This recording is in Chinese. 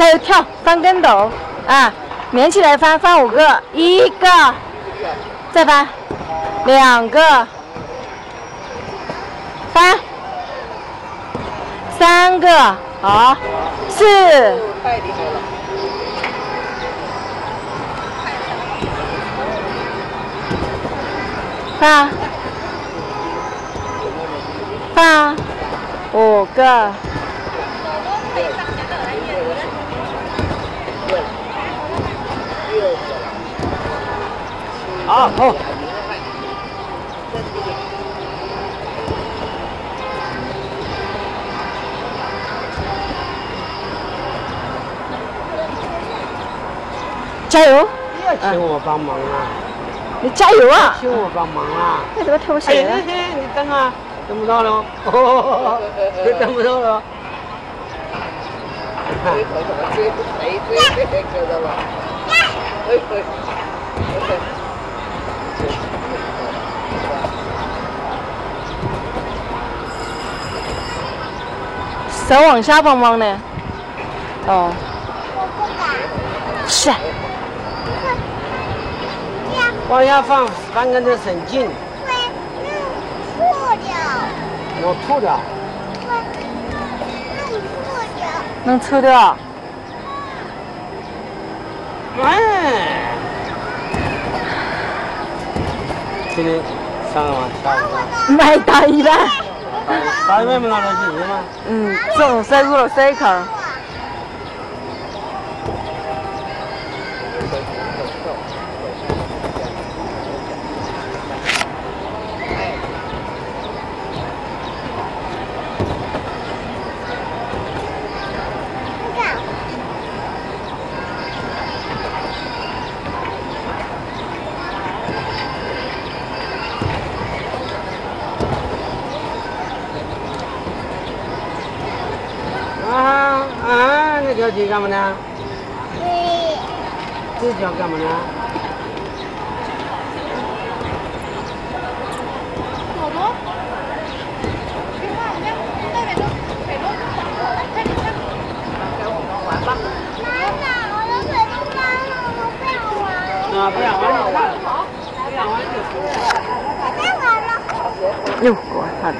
加油跳，翻跟斗啊！连起来翻，翻五个，一个，再翻，两个，翻，三个，好，四，翻，翻，五个。好，好。加油！不要请我帮忙啊！你加油啊！请我帮忙啊！为什么跳不起哎，来？你你等啊，等不到了，哦，等不到了。看，手往下放放呢？哦，是啊，往下放，翻跟头省劲，我吐掉。能抽掉？哎，今天上了吗？下午。买大一半。大一半没拿到钱吗？嗯，中塞入了塞 giờ chị làm nào chị chọn làm nào Nhu của thần